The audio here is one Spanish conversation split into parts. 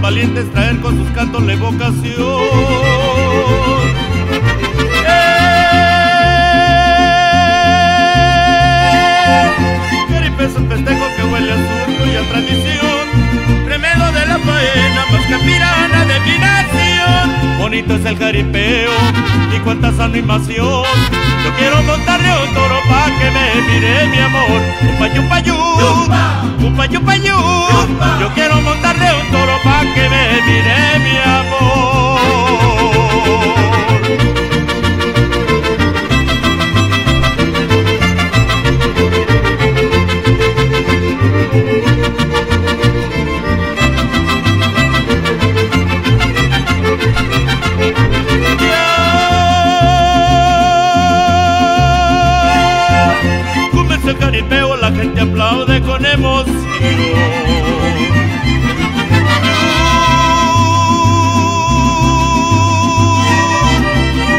valientes traen con sus cantos la evocación. es un festejo que huele a surco y a tradición. Remedo de la faena, más que pirana de mi nación. Bonito es el jaripeo y cuánta animación. Yo quiero montarle un toro pa' que me mire mi amor. Upa, yupa, yu. Upa, yupa, yu. El caripeo, la gente aplaude con emoción.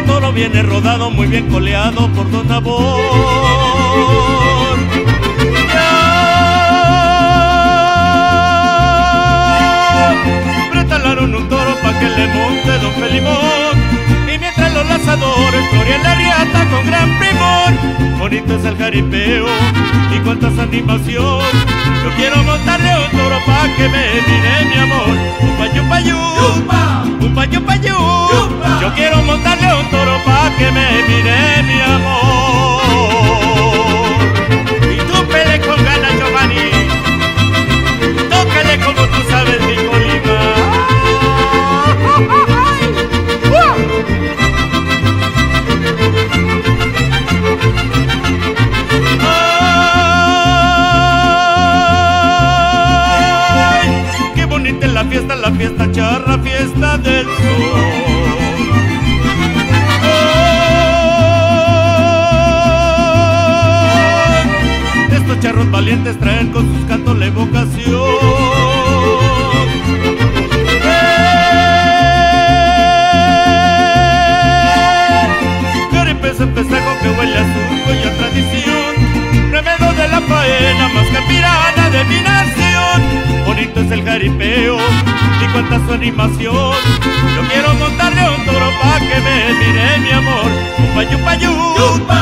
Todo viene rodado, muy bien coleado por Don Abor. Pretalaron un toro pa' que le monte Don Felimón. Y mientras los lazadores florean la riata con gran primor, bonito es el jaripeo y cuántas animación. Yo quiero montarle un toro pa' que me mire mi amor. Upa, yupa, yu. Upa, yupa, yu. Yo quiero montarle un toro pa' que me mire mi amor. La fiesta, la fiesta charra, fiesta del sol. Estos charros valientes traen con sus cantos la evocación. Caripes en festejo que huele a surco y a tradición. Remedo de la faena, más que pirana de mi nación es el jaripeo y cuánta su animación. Yo quiero montarle un toro pa' que me mire mi amor. Yupa, yupa.